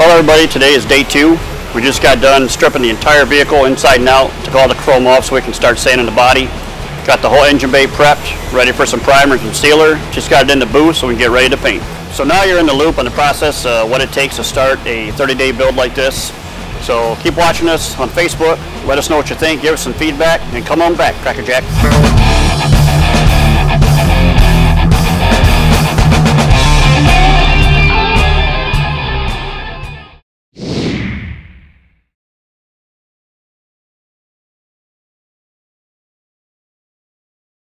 Hello everybody, today is day two. We just got done stripping the entire vehicle inside and out, took all the chrome off so we can start sanding the body. Got the whole engine bay prepped, ready for some primer and sealer. Just got it in the booth so we can get ready to paint. So now you're in the loop on the process, uh, what it takes to start a 30-day build like this. So keep watching us on Facebook, let us know what you think, give us some feedback, and come on back, Cracker Jack.